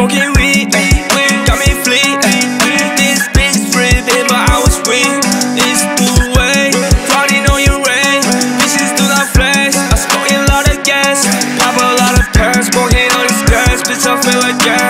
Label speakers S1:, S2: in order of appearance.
S1: smoking weed, got me flee. This bitch free, but I was free. It's the way, party on your rain. Bitches do not flex. I smoke a lot of gas, pop a lot of pairs, smoking on these girls, bitch, I feel like gas.